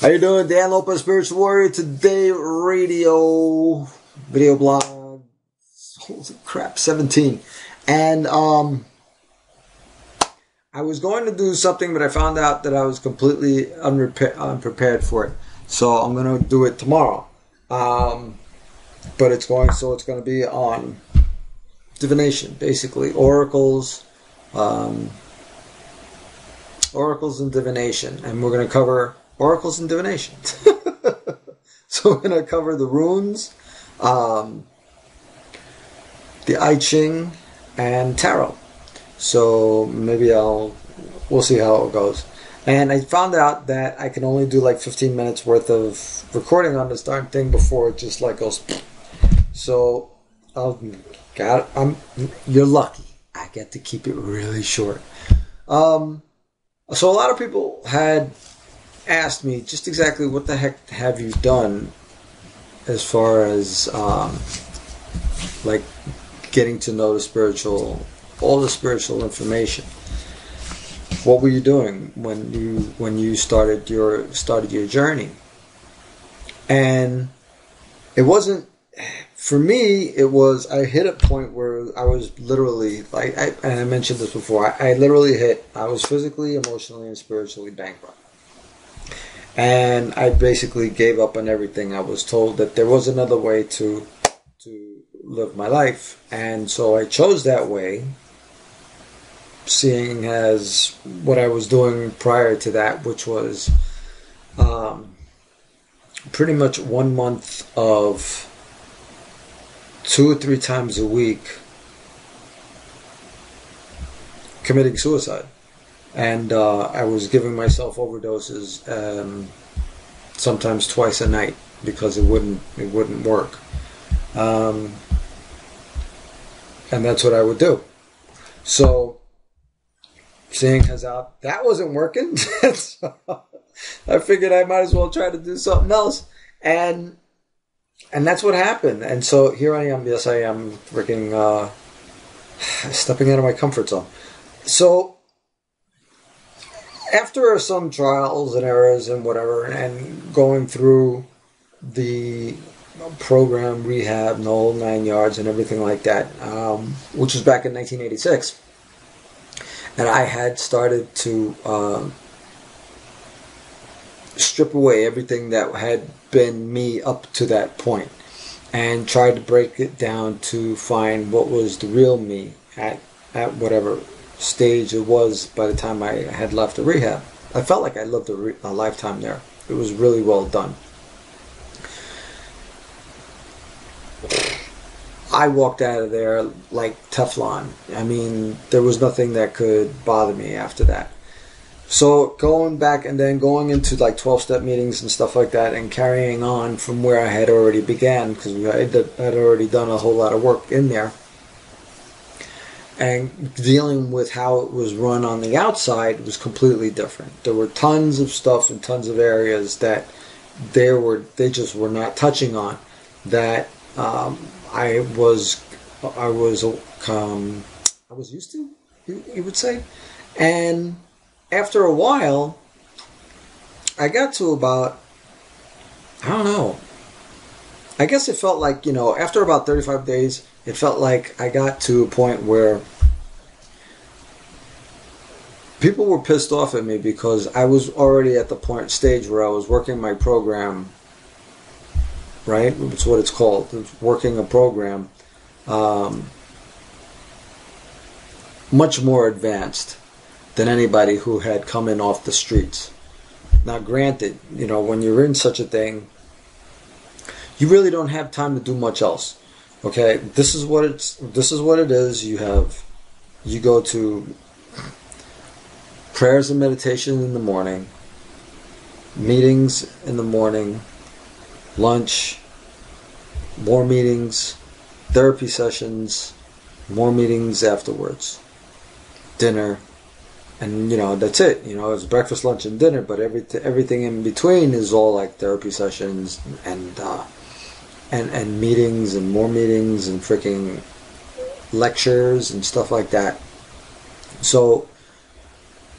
How you doing? Dan Lopez, Spiritual Warrior Today Radio, video blog. Holy crap, 17. And, um, I was going to do something, but I found out that I was completely unrepa- unprepared for it. So I'm going to do it tomorrow. Um, but it's going, so it's going to be on divination, basically. Oracles, um, oracles and divination. And we're going to cover oracles and divination. so we're going to cover the runes, um, the I Ching, and tarot. So maybe I'll, we'll see how it goes. And I found out that I can only do like 15 minutes worth of recording on this darn thing before it just like goes. So, um, got I'm you're lucky. I get to keep it really short. Um, so a lot of people had asked me just exactly what the heck have you done as far as um, like getting to know the spiritual, all the spiritual information. What were you doing when you when you started your started your journey? And it wasn't for me. It was I hit a point where I was literally like I, and I mentioned this before. I, I literally hit. I was physically, emotionally, and spiritually bankrupt and I basically gave up on everything. I was told that there was another way to to live my life, and so I chose that way. Seeing as what I was doing prior to that, which was um, pretty much one month of two or three times a week committing suicide and uh, I was giving myself overdoses um, sometimes twice a night because it wouldn't it wouldn't work, um, and that's what I would do. So, seeing as out that wasn't working, so I figured I might as well try to do something else, and and that's what happened. And so here I am. Yes, I am freaking uh, stepping out of my comfort zone. So after some trials and errors and whatever, and going through the program, rehab, the whole nine yards, and everything like that, um, which was back in 1986, and I had started to uh, strip away everything that had been me up to that point, and tried to break it down to find what was the real me at at whatever stage it was by the time I had left the rehab. I felt like I lived a, re- a lifetime there. It was really well done. I walked out of there like Teflon. I mean, there was nothing that could bother me after that. So going back and then going into like 12 step meetings and stuff like that and carrying on from where I had already began because I had already done a whole lot of work in there and dealing with how it was run on the outside was completely different. There were tons of stuff and tons of areas that there were they just were not touching on that um, I was I was um, I was used to you would say, and after a while, I got to about I don't know. I guess it felt like you know after about thirty five days it felt like I got to a point where people were pissed off at me because I was already at the point stage where I was working my program. Right, it's what it's called. It's working a program, um, much more advanced than anybody who had come in off the streets. Now, granted, you know when you're in such a thing, you really don't have time to do much else okay? This is what it's this is what it is. You have you go to prayers and meditation in the morning meetings in the morning lunch more meetings therapy sessions more meetings afterwards dinner and you know that's it. You know it's breakfast lunch and dinner but every, everything in between is all like therapy sessions and uh, and and meetings and more meetings and freaking lectures and stuff like that. So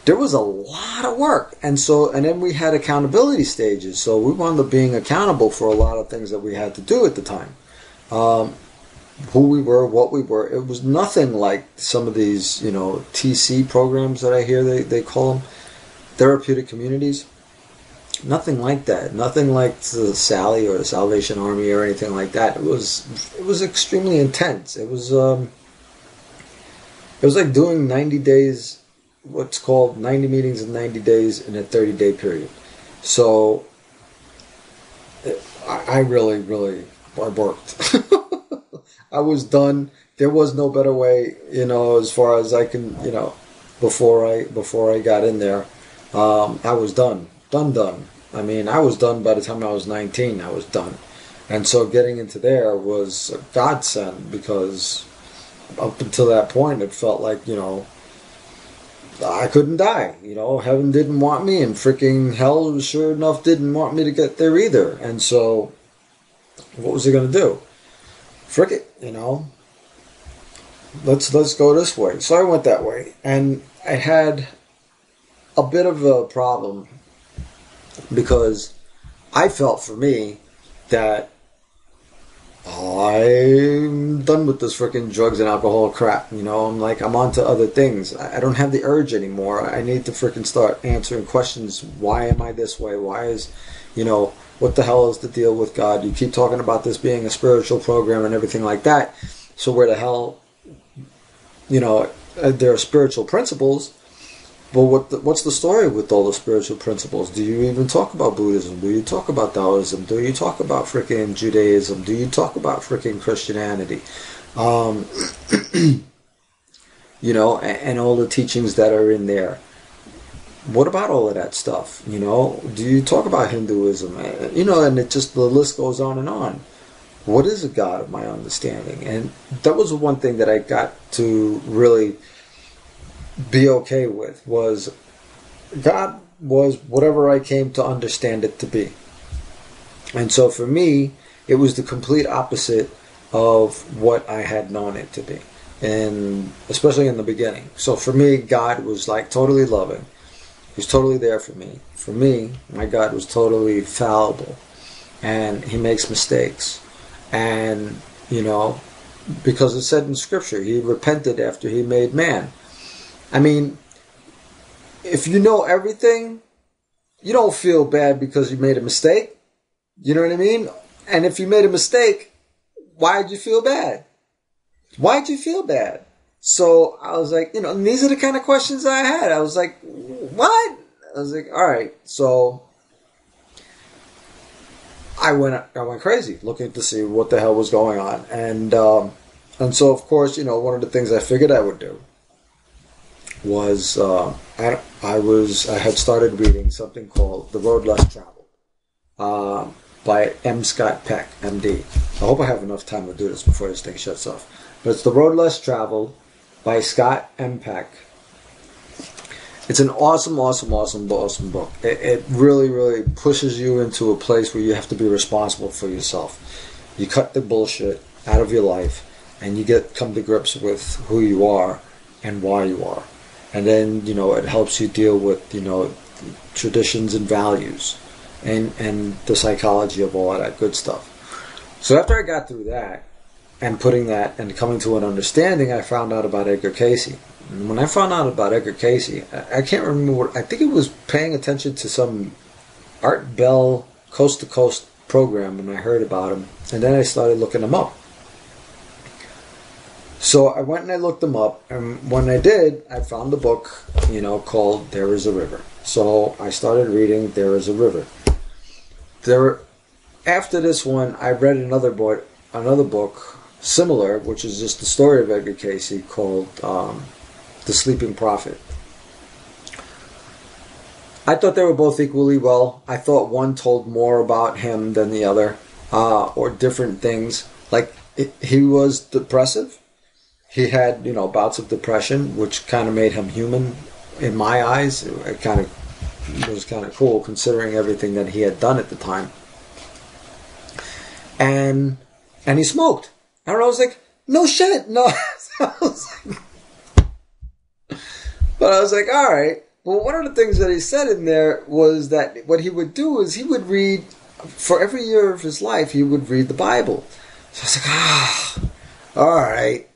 there was a lot of work. And so, and then we had accountability stages. So we wound up being accountable for a lot of things that we had to do at the time. Um, who we were, what we were. It was nothing like some of these, you know, TC programs that I hear they, they call them, therapeutic communities. Nothing like that. Nothing like the Sally or the Salvation Army or anything like that. It was it was extremely intense. It was um, it was like doing ninety days, what's called ninety meetings in ninety days in a thirty day period. So I, I really really I worked. I was done. There was no better way, you know, as far as I can, you know, before I before I got in there, um, I was done, done, done. I mean, I was done by the time I was 19. I was done, and so getting into there was a godsend because up until that point, it felt like you know I couldn't die. You know, heaven didn't want me, and freaking hell, sure enough, didn't want me to get there either. And so, what was he going to do? frick it, you know. Let's let's go this way. So I went that way, and I had a bit of a problem because I felt for me that I'm done with this freaking drugs and alcohol crap. You know, I'm like, I'm on to other things. I don't have the urge anymore. I need to freaking start answering questions. Why am I this way? Why is, you know, what the hell is the deal with God? You keep talking about this being a spiritual program and everything like that. So where the hell, you know, uh, there are spiritual principles, but what the, what's the story with all the spiritual principles? Do you even talk about Buddhism? Do you talk about Taoism? Do you talk about freaking Judaism? Do you talk about freaking Christianity? Um, you know, and, and all the teachings that are in there what about all of that stuff? You know, do you talk about Hinduism? Uh, you know, and it just the list goes on and on. What is a God of my understanding? And that was the one thing that I got to really be okay with was God was whatever I came to understand it to be. And so for me, it was the complete opposite of what I had known it to be. And especially in the beginning. So for me, God was like totally loving He's totally there for me. For me, my God was totally fallible. And he makes mistakes. And, you know, because it said in Scripture, he repented after he made man. I mean, if you know everything, you don't feel bad because you made a mistake. You know what I mean? And if you made a mistake, why did you feel bad? Why did you feel bad? So I was like, you know, these are the kind of questions I had. I was like, what? I was like, all right. So I went, I went crazy looking to see what the hell was going on, and um, and so of course, you know, one of the things I figured I would do was uh, I, was I had started reading something called The Road Less Traveled uh, by M. Scott Peck, M.D. I hope I have enough time to do this before this thing shuts off. But it's The Road Less Traveled by Scott M. Peck. It's an awesome, awesome, awesome, awesome book. It, it really, really pushes you into a place where you have to be responsible for yourself. You cut the bullshit out of your life, and you get come to grips with who you are and why you are. And then you know it helps you deal with you know traditions and values, and and the psychology of all of that good stuff. So after I got through that, and putting that and coming to an understanding, I found out about Edgar Cayce And when I found out about Edgar Cayce I, can't remember what I think it was paying attention to some Art Bell coast to coast program and I heard about him, and then I started looking him up. So I went and I looked them up, and when I did, I found the book, you know, called "There Is a River." So I started reading "There Is a River." There, after this one, I read another book, another book similar, which is just the story of Edgar Cayce called um, The Sleeping Prophet. I thought they were both equally well. I thought one told more about him than the other, uh, or different things. Like it, he was depressive. He had, you know, bouts of depression, which kind of made him human in my eyes. It kind of was kind of cool considering everything that he had done at the time. And and he smoked. And I was like, no shit, no. But I was like, all right. Well, one of the things that he said in there was that what he would do is he would read for every year of his life he would read the Bible. So I was like, ah, all right.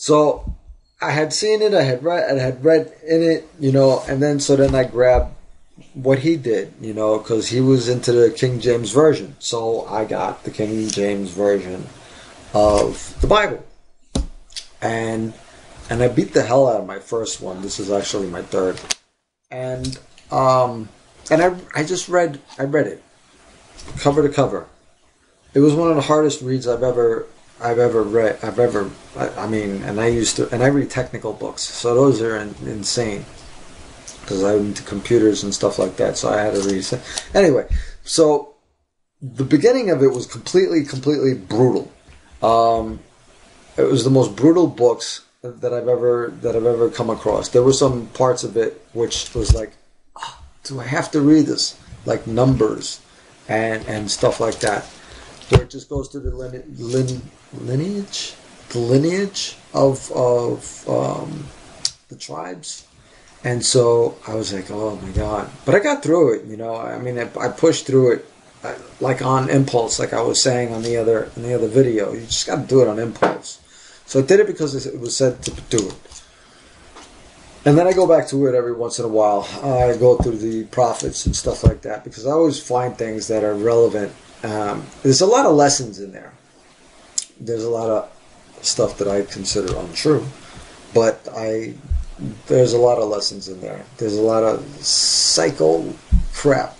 So I had seen it, I had read, I had read in it, you know, and then so then I grabbed what he did, you know, because he was into the King James version. So I got the King James version of the Bible, and and I beat the hell out of my first one. This is actually my third, and um, and I I just read I read it cover to cover. It was one of the hardest reads I've ever I've ever read. I've ever I, I mean, and I used to and I read technical books, so those are in, insane because I'm into computers and stuff like that. So I had to read. Anyway, so the beginning of it was completely completely brutal. Um, it was the most brutal books that I've ever that I've ever come across. There were some parts of it which was like, oh, do I have to read this? Like numbers and and stuff like that, where it just goes through the line, lin, lineage, the lineage of of um, the tribes. And so I was like, oh my god! But I got through it, you know. I mean, I, I pushed through it uh, like on impulse, like I was saying on the other in the other video. You just got to do it on impulse. So I did it because it was said to do it. And then I go back to it every once in a while. I go through the prophets and stuff like that because I always find things that are relevant. Um, there's a lot of lessons in there. There's a lot of stuff that I consider untrue, but I there's a lot of lessons in there. There's a lot of psycho crap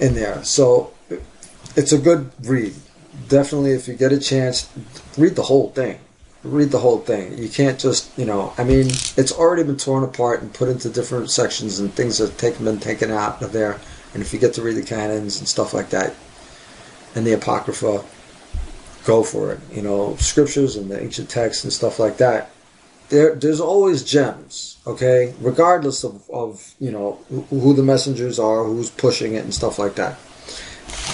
in there. So it's a good read. Definitely, if you get a chance, read the whole thing read the whole thing. You can't just, you know, I mean, it's already been torn apart and put into different sections, and things have taken, been taken out of there. And if you get to read the canons and stuff like that, and the Apocrypha, go for it. You know, scriptures and the ancient texts and stuff like that. There, there's always gems, okay, regardless of, of you know who the messengers are, who's pushing it, and stuff like that.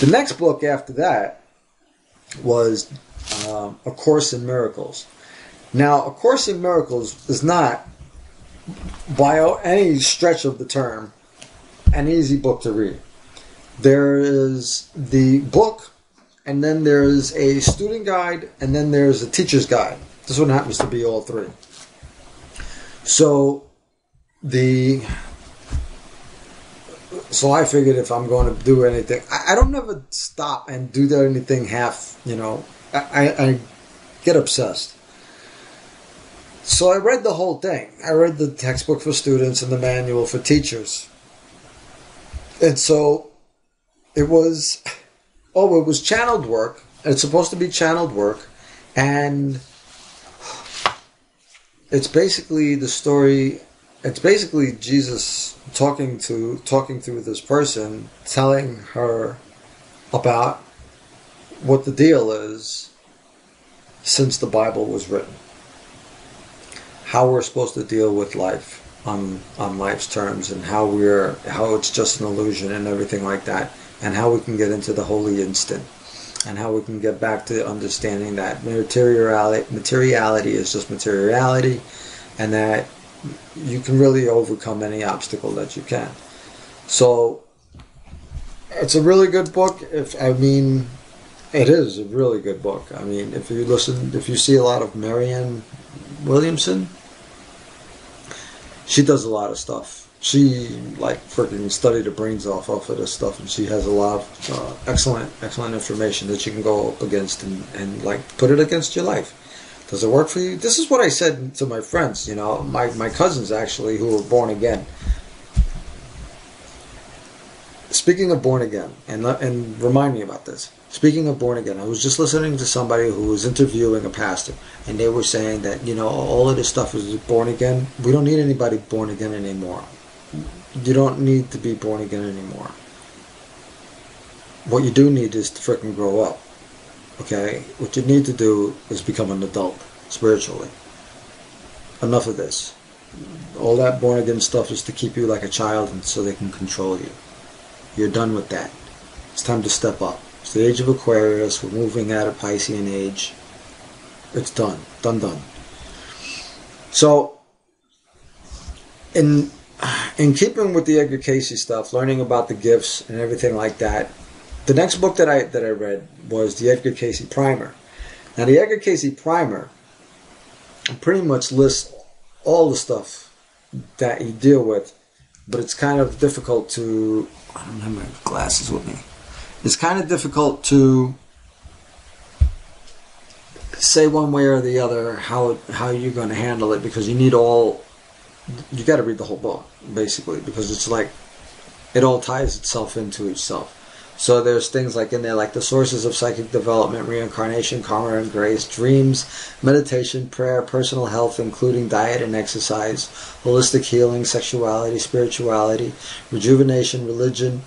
The next book after that was um, A Course in Miracles. Now, A Course in Miracles is not, by any stretch of the term, an easy book to read. There is the book, and then there's a student guide, and then there's a teacher's guide. This one happens to be all three. So, the so I figured if I'm going to do anything, I, I don't ever stop and do that anything half, you know. I, I get obsessed. So I read the whole thing. I read the textbook for students and the manual for teachers. And so it was, oh, it was channeled work. It's supposed to be channeled work. And it's basically the story, it's basically Jesus talking to, talking through this person, telling her about what the deal is since the Bible was written how we're supposed to deal with life on on life's terms and how we're how it's just an illusion and everything like that and how we can get into the holy instant and how we can get back to understanding that materiality materiality is just materiality and that you can really overcome any obstacle that you can so it's a really good book if i mean it is a really good book i mean if you listen if you see a lot of marianne williamson she does a lot of stuff. She like freaking studied her brains off off of this stuff, and she has a lot of uh, excellent, excellent information that you can go up against and, and like put it against your life. Does it work for you? This is what I said to my friends. You know, my my cousins actually who were born again. Speaking of born again, and and remind me about this. Speaking of born again, I was just listening to somebody who was interviewing a pastor, and they were saying that, you know, all of this stuff is born again. We don't need anybody born again anymore. You don't need to be born again anymore. What you do need is to freaking grow up. Okay? What you need to do is become an adult spiritually. Enough of this. All that born again stuff is to keep you like a child and so they can control you. You're done with that. It's time to step up. It's the age of Aquarius. We're moving out of Piscean age. It's done. Done, done. So, in in keeping with the Edgar Cayce stuff, learning about the gifts and everything like that, the next book that I that I read was the Edgar Cayce Primer. Now, the Edgar Cayce Primer pretty much lists all the stuff that you deal with, but it's kind of difficult to. I don't have my glasses with me. It's kind of difficult to say one way or the other how how you're going to handle it because you need all you got to read the whole book basically because it's like it all ties itself into itself. So there's things like in there like the sources of psychic development, reincarnation, karma and grace, dreams, meditation, prayer, personal health, including diet and exercise, holistic healing, sexuality, spirituality, rejuvenation, religion,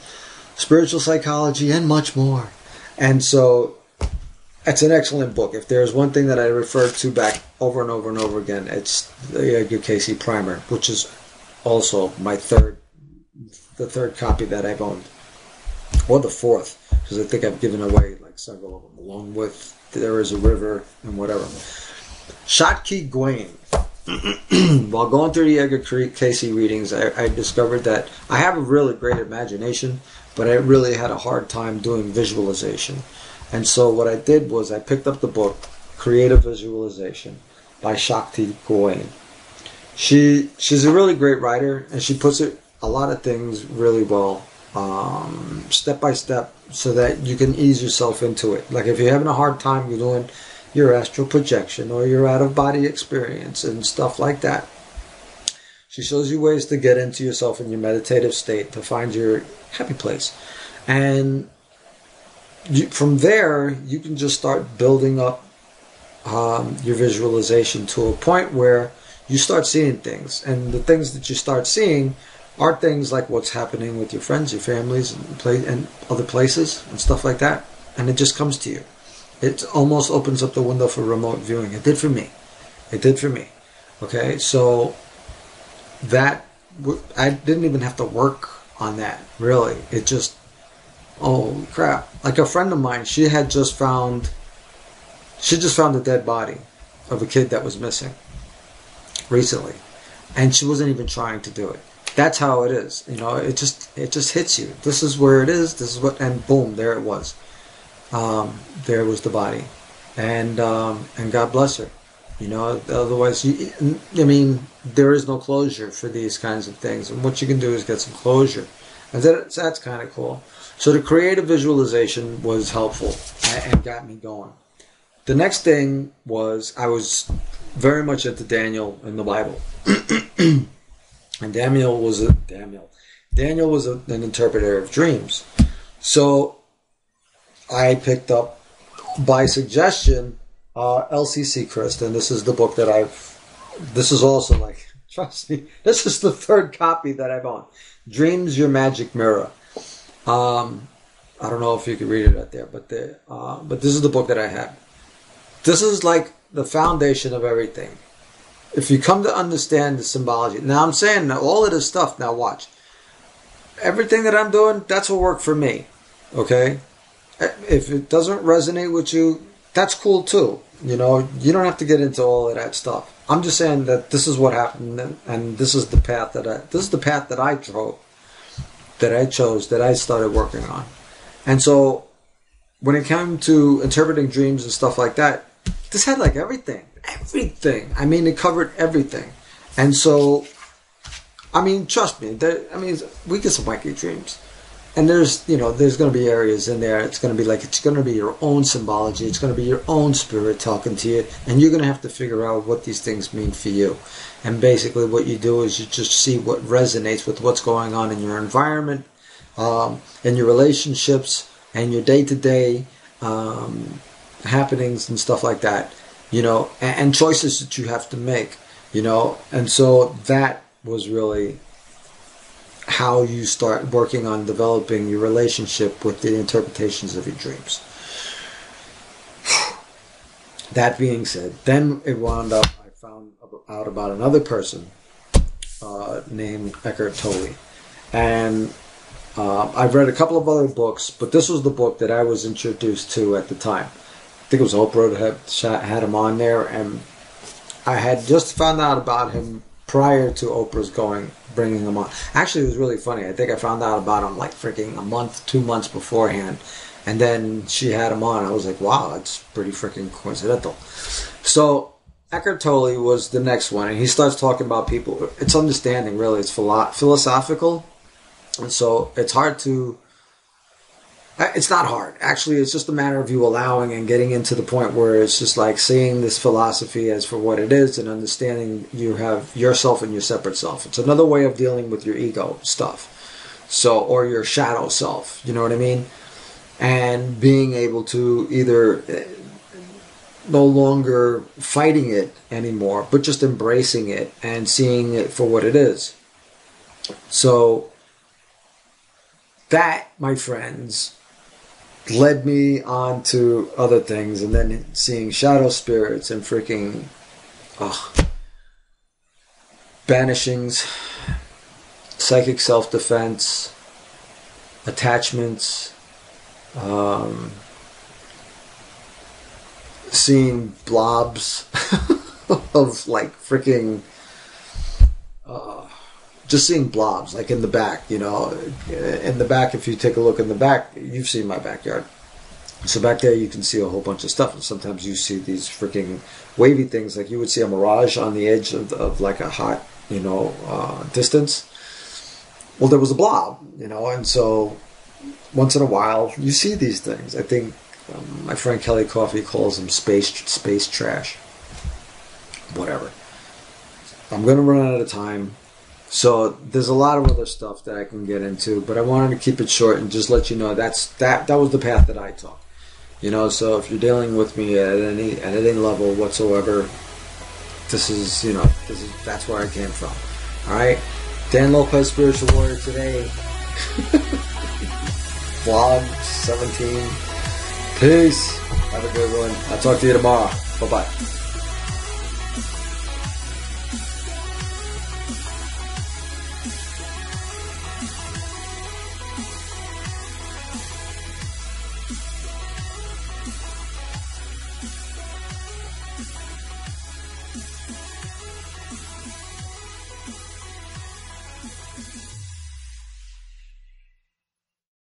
spiritual psychology, and much more. And so it's an excellent book. If there's one thing that I refer to back over and over and over again, it's the Edgar Cayce Primer, which is also my third, the third copy that I've owned, or the fourth, because I think I've given away like several of them, along with There Is a River and whatever. Shakti Gawain. While going through the Edgar Cayce readings, I, I discovered that I have a really great imagination, but I really had a hard time doing visualization. And so what I did was I picked up the book Creative Visualization by Shakti Gawain. She she's a really great writer and she puts it a lot of things really well, um, step by step, so that you can ease yourself into it. Like if you're having a hard time, you're doing your astral projection or your out of body experience and stuff like that. She shows you ways to get into yourself in your meditative state to find your happy place. And you, from there, you can just start building up um, your visualization to a point where you start seeing things. And the things that you start seeing are things like what's happening with your friends, your families, and, play, and other places and stuff like that. And it just comes to you. It almost opens up the window for remote viewing. It did for me. It did for me. Okay, so that I didn't even have to work on that really. It just oh crap. Like a friend of mine she had just found she just found a dead body of a kid that was missing recently and she wasn't even trying to do it. That's how it is you know? It just it just hits you. This is where it is this is what and boom there it was. Um, there was the body. And um, and god bless her you know? Otherwise you, i mean there is no closure for these kinds of things and what you can do is get some closure. And that, that's kind of cool so the creative visualization was helpful and got me going. The next thing was I was very much into Daniel in the Bible, and Daniel was a Daniel. Daniel was a, an interpreter of dreams. So I picked up by suggestion uh, Elsie Sechrist, and this is the book that I've. This is also like trust me. This is the third copy that I've owned. Dreams, Your Magic Mirror. Um, I don't know if you can read it out there, but the, uh, but this is the book that I have. This is like the foundation of everything. If you come to understand the symbology, now I'm saying all of this stuff. Now watch, everything that I'm doing, that's what worked for me. Okay, if it doesn't resonate with you, that's cool too. You know, you don't have to get into all of that stuff. I'm just saying that this is what happened, and this is the path that I this is the path that I drove that I chose that I started working on. And so when it came to interpreting dreams and stuff like that, this had like everything. Everything. I mean, it covered everything. And so, I mean, trust me, there, I mean, we get some wacky dreams. And there's, you know, there's going to be areas in there. It's going to be like, it's going to be your own symbology. It's going to be your own spirit talking to you. And you're going to have to figure out what these things mean for you. And basically, what you do is you just see what resonates with what's going on in your environment, um, in your relationships, and your day to day happenings and stuff like that. You know, and, and choices that you have to make. You know, and so that was really how you start working on developing your relationship with the interpretations of your dreams. That being said, then it wound up I found out about another person uh, named Eckhart Tolle, and uh, I've read a couple of other books, but this was the book that I was introduced to at the time. I think it was Oprah had, had him on there, and I had just found out about him prior to Oprah's going bringing him on. Actually, it was really funny. I think I found out about him like freaking a month, two months beforehand, and then she had him on. I was like, wow, that's pretty freaking coincidental. So Eckhart Tolle was the next one, and he starts talking about people. It's understanding, really. It's philo- philosophical, and so it's hard to. Uh, It's not hard. Actually, it's just a matter of you allowing and getting into the point where it's just like seeing this philosophy as for what it is and understanding you have yourself and your separate self. It's another way of dealing with your ego stuff. So, or your shadow self. You know what I mean? And being able to either uh, no longer fighting it anymore, but just embracing it and seeing it for what it is. So, that, my friends, led me on to other things, and then seeing shadow spirits and freaking, ugh, banishings, psychic self defense, attachments, um, seeing blobs of like freaking just seeing blobs like in the back you know in the back if you take a look in the back you've seen my backyard so back there you can see a whole bunch of stuff and sometimes you see these freaking wavy things like you would see a mirage on the edge of, of like a hot you know uh, distance well there was a blob you know and so once in a while you see these things i think um, my friend Kelly Coffee calls them space space trash. Whatever. I'm gonna run out of time, so there's a lot of other stuff that I can get into, but I wanted to keep it short and just let you know that's that that was the path that I took. You know, so if you're dealing with me at any at any level whatsoever, this is you know this is that's where I came from. All right, Dan Lopez, spiritual warrior today. Vlog 17. Peace. Have a good one. I'll talk to you tomorrow. Bye bye.